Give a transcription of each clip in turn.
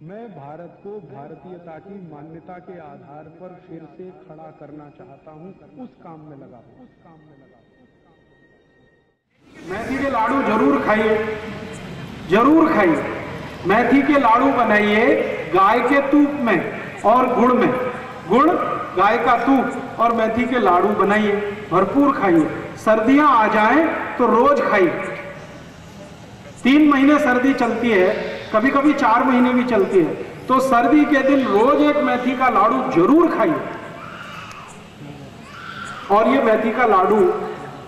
मैं भारत को भारतीयता की मान्यता के आधार पर फिर से खड़ा करना चाहता हूँ। उस काम में लगा उस काम में लगा मेथी के लाडू ज़रूर खाइए। ज़रूर खाइए। मेथी के लाडू बनाइए गाय के तूप में और गुड़ में। गुड़, गाय का तूप और मेथी के लाडू बनाइए। भरपूर खाइए। सर्दियाँ आ जाएँ तो रोज खाइए। तीन महीने सर्दी चलती है कभी कभी चार महीने भी चलती है। तो सर्दी के दिन रोज एक मेथी का लाडू ज़रूर खाइए। और ये मेथी का लाडू,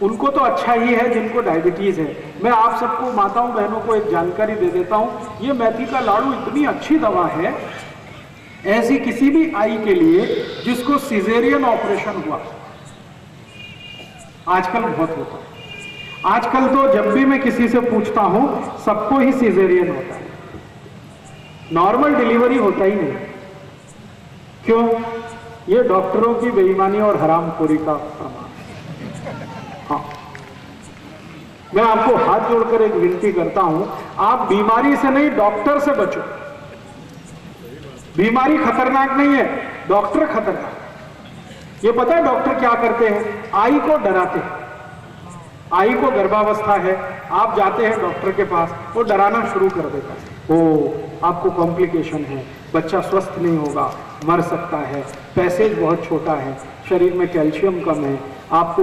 उनको तो अच्छा ही है जिनको डायबिटीज़ है। मैं आप सबको, माताओं बहनों को एक जानकारी दे देता हूँ, ये मेथी का लाडू इतनी अच्छी दवा है, ऐसी किसी भी आई के लिए जिसको सिजेरियन ऑपरेशन हुआ। आजकल बहुत होता है। आजकल तो जब भी मैं किसी से पूछता हूँ, सबको ही सिजेरियन होता है। नॉर्मल डिलीवरी होता ही नहीं। क्यों? ये डॉक्टरों की बेईमानी और हरामखोरी का प्रमाण। हाँ। मैं आपको हाथ जोड़कर एक विनती करता हूँ, आप बीमारी से नहीं, डॉक्टर से बचो। बीमारी खतरनाक नहीं है, डॉक्टर खतरनाक। ये पता है डॉक्टर क्या करते हैं? आई को डराते हैं। आई को गर्भावस्था है, आप जाते हैं डॉक्टर के पास, वो डराना शुरू कर देता है। ओ आपको कॉम्प्लिकेशन है, बच्चा स्वस्थ नहीं होगा, मर सकता है पैसेज बहुत छोटा है, शरीर में कैल्शियम कम है, आपको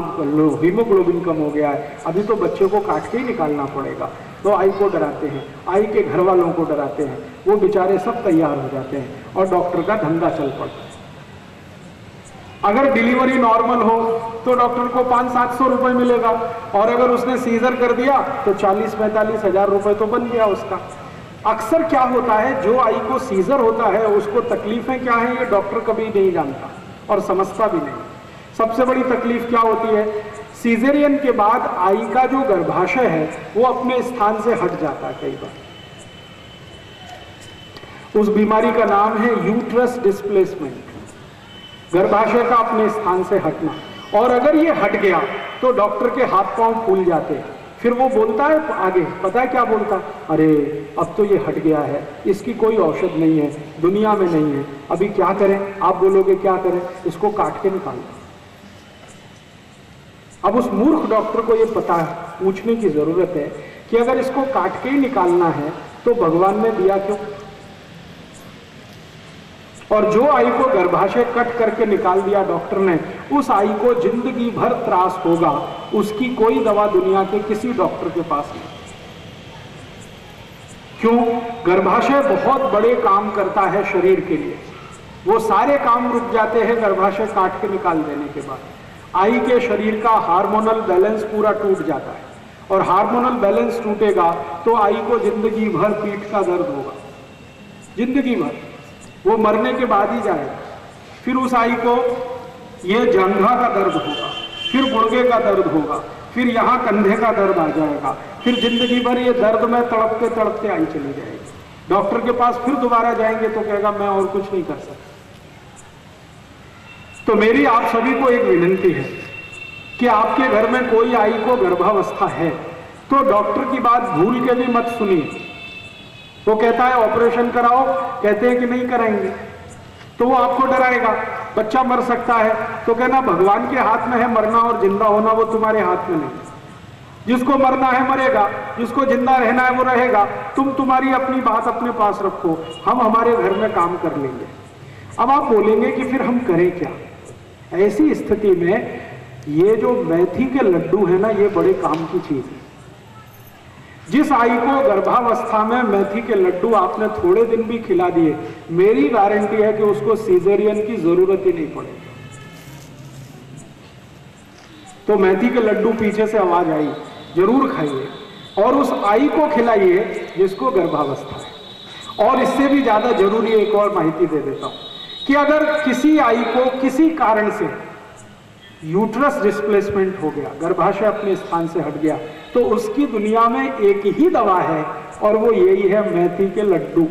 हीमोग्लोबिन कम हो गया है, अभी तो बच्चे को काट के ही निकालना पड़ेगा। तो आई को डराते हैं, आई के घर वालों को डराते हैं, वो बेचारे सब तैयार हो जाते हैं और डॉक्टर का धंधा चल पड़ता है। अगर डिलीवरी नॉर्मल हो तो डॉक्टर को पाँच सात सौ रुपये मिलेगा, और अगर उसने सीजर कर दिया तो चालीस पैंतालीस हज़ार रुपये तो बन गया उसका। अक्सर क्या होता है, जो आई को सीजर होता है, उसको तकलीफें क्या है, ये डॉक्टर कभी नहीं जानता और समझता भी नहीं। सबसे बड़ी तकलीफ़ क्या होती है? सीजेरियन के बाद आई का जो गर्भाशय है, वो अपने स्थान से हट जाता है कई बार। उस बीमारी का नाम है यूट्रस डिस्प्लेसमेंट गर्भाशय का अपने स्थान से हटना। और अगर ये हट गया तो डॉक्टर के हाथ पाँव फूल जाते हैं। फिर वो बोलता है आगे, पता है क्या बोलता? अरे, अब तो ये हट गया है, इसकी कोई औषध नहीं है, दुनिया में नहीं है। अभी क्या करें? आप बोलोगे क्या करें? इसको काट के निकाल। अब उस मूर्ख डॉक्टर को ये पता, पूछने की ज़रूरत है कि अगर इसको काट के ही निकालना है तो भगवान ने दिया क्यों? और जो आई को गर्भाशय कट करके निकाल दिया डॉक्टर ने, उस आई को ज़िंदगी भर त्रास होगा। उसकी कोई दवा दुनिया के किसी डॉक्टर के पास नहीं। क्यों? गर्भाशय बहुत बड़े काम करता है शरीर के लिए। वो सारे काम रुक जाते हैं गर्भाशय काट के निकाल देने के बाद। आई के शरीर का हार्मोनल बैलेंस पूरा टूट जाता है। और हार्मोनल बैलेंस टूटेगा तो आई को ज़िंदगी भर पीठ का दर्द होगा। ज़िंदगी भर। वो मरने के बाद ही जाएगा। फिर उस आई को ये जंघा का दर्द होगा, फिर गुड़गे का दर्द होगा, फिर यहाँ कंधे का दर्द आ जाएगा, फिर ज़िंदगी भर ये दर्द में तड़पते तड़पते आई चली जाएगी। डॉक्टर के पास फिर दोबारा जाएँगे तो कहेगा, मैं और कुछ नहीं कर सकता। तो मेरी आप सभी को एक विनंती है कि आपके घर में कोई आई को गर्भावस्था है तो डॉक्टर की बात भूल के भी मत सुनिए। वो कहता है, ऑपरेशन कराओ। कहते हैं कि नहीं कराएँगे तो वो आपको डराएगा, बच्चा मर सकता है। तो कहना, भगवान के हाथ में है मरना और ज़िंदा होना, वो तुम्हारे हाथ में नहीं। जिसको मरना है मरेगा, जिसको ज़िंदा रहना है वो रहेगा। तुम तुम्हारी अपनी बात अपने पास रखो, हम हमारे घर में काम कर लेंगे। अब आप बोलेंगे कि फिर हम करें क्या? ऐसी स्थिति में ये जो मैथी के लड्डू है ना, ये बड़े काम की चीज़ है। जिस आई को गर्भावस्था में मेथी के लड्डू आपने थोड़े दिन भी खिला दिए, मेरी गारंटी है कि उसको सीजेरियन की ज़रूरत ही नहीं पड़ेगी तो मेथी के लड्डू पीछे से आवाज़ आई, ज़रूर खाइए। और उस आई को खिलाइए जिसको गर्भावस्था है। और इससे भी ज़्यादा ज़रूरी एक और माहिती दे देता हूँ कि अगर किसी आई को किसी कारण से यूट्रस डिस्प्लेसमेंट हो गया, गर्भाशय अपने स्थान से हट गया। तो उसकी दुनिया में एक ही दवा है और वो यही है मेथी के लड्डू।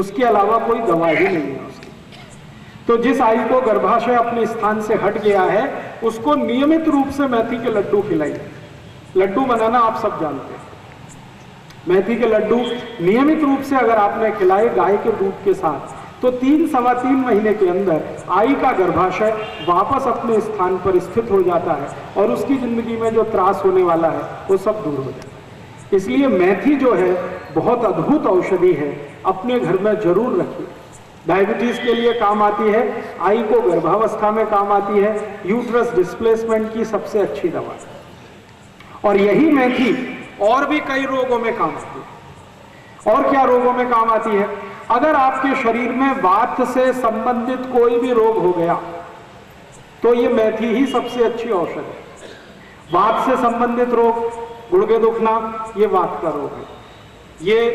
उसके अलावा कोई दवा ही नहीं है उसकी। तो जिस आई को गर्भाशय अपने स्थान से हट गया है, उसको नियमित रूप से मेथी के लड्डू खिलाइए लड्डू बनाना आप सब जानते हैं। मेथी के लड्डू नियमित रूप से अगर आपने खिलाए गाय के दूध के साथ तो तीन सवा तीन महीने के अंदर आई का गर्भाशय वापस अपने स्थान पर स्थित हो जाता है और उसकी ज़िंदगी में जो त्रास होने वाला है, वो सब दूर हो जाता है। इसलिए मेथी जो है, बहुत अद्भुत औषधि है, अपने घर में ज़रूर रखिए। डायबिटीज़ के लिए काम आती है, आई को गर्भावस्था में काम आती है, यूट्रस डिस्प्लेसमेंट की सबसे अच्छी दवा। और यही मेथी और भी कई रोगों में काम आती है। और क्या रोगों में काम आती है? अगर आपके शरीर में वात से संबंधित कोई भी रोग हो गया तो ये मेथी ही सबसे अच्छी औषध है। वात से संबंधित रोग गुड़गे दुखना, ये वात का रोग है। ये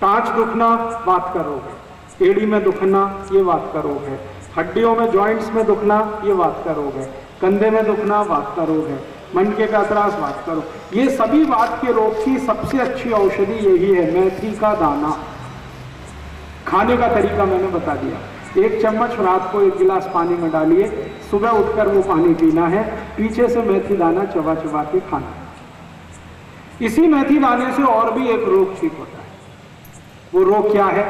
टाँच दुखना, वात का रोग है। एड़ी में दुखना, ये वात का रोग है। हड्डियों में जॉइंट्स में दुखना, ये वात का रोग है। कंधे में दुखना, वात का रोग है। मंडके का त्रास वात का रोग ये सभी वात के रोग की सबसे अच्छी औषधि यही है, मेथी का दाना। खाने का तरीका मैंने बता दिया। एक चम्मच रात को एक गिलास पानी में डालिए। सुबह उठकर वो पानी पीना है। पीछे से मेथी दाना चबा चबा के खाना। इसी मेथी दाने से और भी एक रोग ठीक होता है। वो रोग क्या है?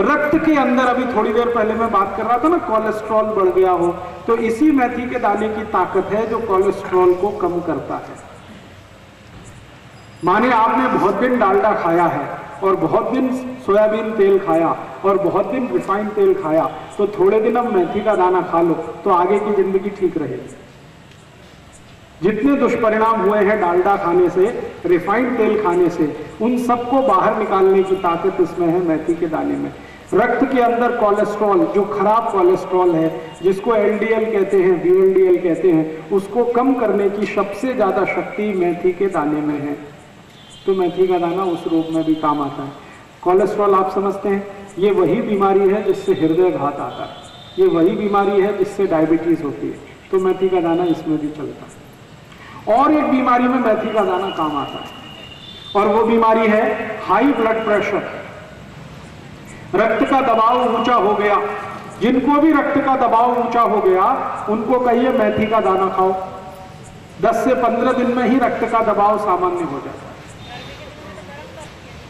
रक्त के अंदर अभी थोड़ी देर पहले मैं बात कर रहा था ना, कोलेस्ट्रॉल बढ़ गया हो तो इसी मेथी के दाने की ताकत है जो कोलेस्ट्रॉल को कम करता है। माने आपने बहुत दिन डालडा खाया है। और बहुत दिन सोयाबीन तेल खाया और बहुत दिन रिफाइंड तेल खाया तो थोड़े दिन अब मेथी का दाना खा लो तो आगे की ज़िंदगी ठीक रहेगी। जितने दुष्परिणाम हुए हैं डालडा खाने से रिफाइंड तेल खाने से, उन सबको बाहर निकालने की ताकत इसमें है मेथी के दाने में। रक्त के अंदर कोलेस्ट्रॉल, जो खराब कोलेस्ट्रॉल है, जिसको एलडीएल कहते हैं, बीएलडीएल कहते हैं, उसको कम करने की सबसे ज़्यादा शक्ति मेथी के दाने में है। तो मेथी का दाना उस रोग में भी काम आता है। कोलेस्ट्रॉल आप समझते हैं, ये वही बीमारी है जिससे हृदय घात आता है। ये वही बीमारी है जिससे डायबिटीज़ होती है। तो मेथी का दाना इसमें भी चलता है। और एक बीमारी में मेथी का दाना काम आता है। और वो बीमारी है हाई ब्लड प्रेशर रक्त का दबाव ऊँचा हो गया। जिनको भी रक्त का दबाव ऊँचा हो गया, उनको कहिए मेथी का दाना खाओ। 10 से 15 दिन में ही रक्त का दबाव सामान्य हो जाता है।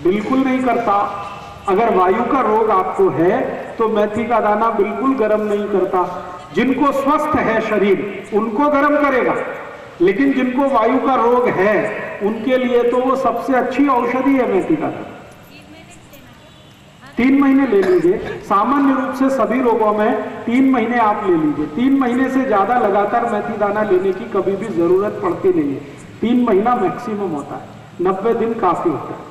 बिल्कुल नहीं करता। अगर वायु का रोग आपको है तो मेथी का दाना बिल्कुल गर्म नहीं करता। जिनको स्वस्थ है शरीर, उनको गर्म करेगा। लेकिन जिनको वायु का रोग है, उनके लिए तो वो सबसे अच्छी औषधि है मेथी का दाना। तीन महीने ले लीजिए। सामान्य रूप से सभी रोगों में तीन महीने आप ले लीजिए। तीन महीने से ज़्यादा लगातार मेथी दाना लेने की कभी भी ज़रूरत पड़ती नहीं है। तीन महीना मैक्सिमम होता है। नब्बे दिन काफ़ी होता है।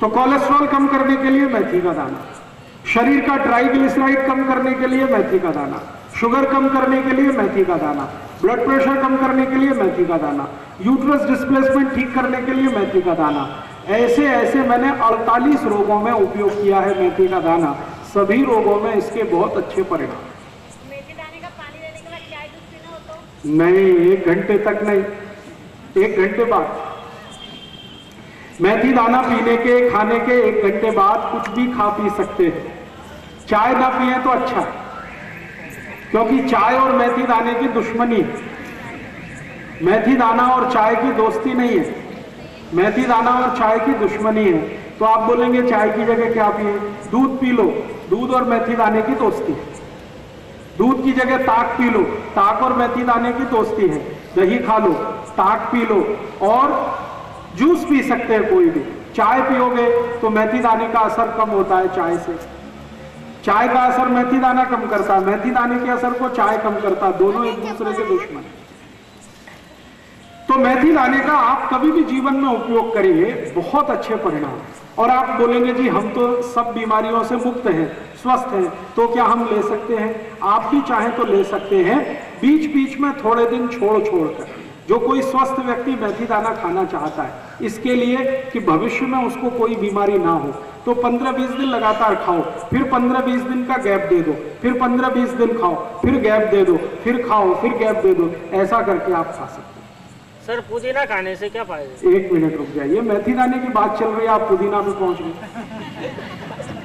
तो कोलेस्ट्रॉल कम करने के लिए मेथी का दाना। शरीर का ट्राइग्लिसराइड कम करने के लिए मेथी का दाना। शुगर कम करने के लिए मेथी का दाना। ब्लड प्रेशर कम करने के लिए मेथी का दाना। यूट्रस डिस्प्लेसमेंट ठीक करने के लिए मेथी का दाना। ऐसे ऐसे मैंने 48 रोगों में उपयोग किया है मेथी का दाना। सभी रोगों में इसके बहुत अच्छे परिणाम। नहीं एक घंटे तक नहीं। एक घंटे बाद। मेथी दाना पीने के, खाने के एक घंटे बाद कुछ भी खा पी सकते हैं। चाय ना पिए तो अच्छा क्योंकि चाय और मेथी दाने की दुश्मनी है। मेथी दाना और चाय की दोस्ती नहीं है। मेथी दाना और चाय की दुश्मनी है। तो आप बोलेंगे, चाय की जगह क्या पिए? दूध पी लो। दूध और मेथी दाने की दोस्ती दूध की जगह ताक पी लो। ताक और मेथी दाने की दोस्ती है। दही खा लो। ताक पी लो। और जूस पी सकते हैं कोई भी। चाय पियोगे तो मेथी दाने का असर कम होता है चाय से। चाय का असर मेथी दाना कम करता है। मेथी दाने के असर को चाय कम करता है। दोनों एक दूसरे के दुश्मन। तो मेथी दाने का आप कभी भी जीवन में उपयोग करिए, बहुत अच्छे परिणाम। और आप बोलेंगे, जी, हम तो सब बीमारियों से मुक्त हैं, स्वस्थ हैं तो क्या हम ले सकते हैं? आप भी चाहें तो ले सकते हैं। बीच बीच में थोड़े दिन छोड़ छोड़ कर। जो कोई स्वस्थ व्यक्ति मेथी दाना खाना चाहता है इसके लिए कि भविष्य में उसको कोई बीमारी ना हो। तो 15-20 दिन लगातार खाओ फिर 15-20 दिन का गैप दे दो फिर 15-20 दिन खाओ फिर गैप दे दो फिर खाओ फिर गैप दे दो ऐसा करके आप खा सकते हैं। सर पुदीना खाने से क्या फ़ायदा एक मिनट रुक जाइए मेथी दाने की बात चल रही है आप पुदीना पे पहुँच गए।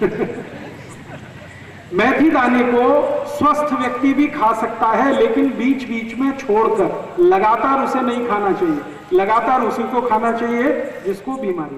मेथी दाने को स्वस्थ व्यक्ति भी खा सकता है, लेकिन बीच बीच में छोड़कर, लगातार उसे नहीं खाना चाहिए। लगातार उसी को खाना चाहिए जिसको बीमारी